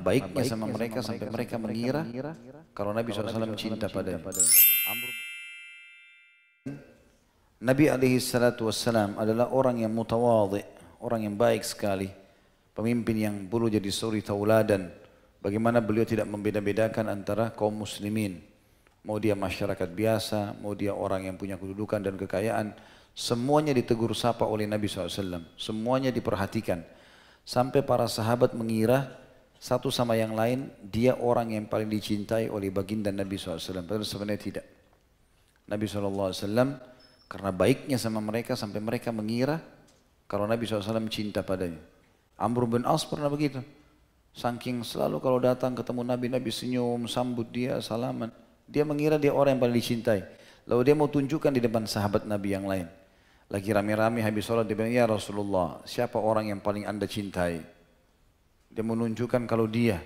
baiknya sama mereka sampai mereka mengira kalau Nabi SAW cinta padanya. Nabi alaihi salatu wassalam adalah orang yang mutawadhi, orang yang baik sekali. Pemimpin yang perlu jadi suri tauladan. Bagaimana beliau tidak membeda-bedakan antara kaum muslimin. Mau dia masyarakat biasa, mau dia orang yang punya kedudukan dan kekayaan. Semuanya ditegur sapa oleh Nabi SAW. Semuanya diperhatikan. Sampai para sahabat mengira satu sama yang lain, dia orang yang paling dicintai oleh baginda Nabi SAW. Padahal sebenarnya tidak. Nabi SAW karena baiknya sama mereka sampai mereka mengira kalau Nabi SAW cinta padanya. Amr bin As pernah begitu. Saking selalu kalau datang ketemu Nabi, Nabi senyum, sambut dia, salaman. Dia mengira dia orang yang paling dicintai. Lalu dia mau tunjukkan di depan sahabat Nabi yang lain. Lagi rame-rame habis sholat dia bilang, ya Rasulullah, siapa orang yang paling anda cintai? Dia menunjukkan kalau dia.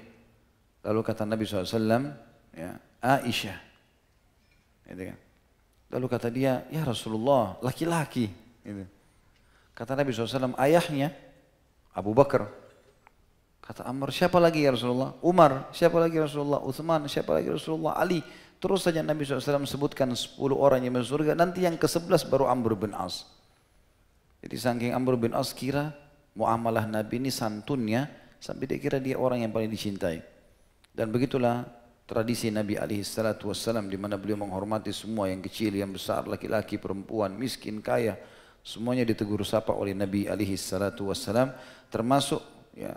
Lalu kata Nabi SAW, ya, Aisyah. Gitu kan. Lalu kata dia, ya Rasulullah, laki-laki. Gitu. Kata Nabi SAW, ayahnya, Abu Bakar. Kata Amr, siapa lagi ya Rasulullah? Umar, siapa lagi Rasulullah? Uthman, siapa lagi Rasulullah? Ali. Terus saja Nabi SAW sebutkan 10 orang yang masuk surga. Nanti yang ke-11 baru Amr bin As. Jadi saking Amr bin As kira muamalah Nabi ini santunnya sampai dia kira dia orang yang paling dicintai. Dan begitulah tradisi Nabi alaihi salatu di mana beliau menghormati semua yang kecil, yang besar, laki-laki, perempuan, miskin, kaya. Semuanya ditegur sapa oleh Nabi alaihi salatu termasuk ya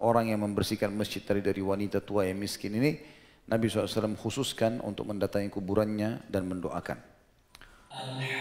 orang yang membersihkan masjid dari dari wanita tua yang miskin ini Nabi SAW khususkan untuk mendatangi kuburannya dan mendoakan. Alhamdulillah.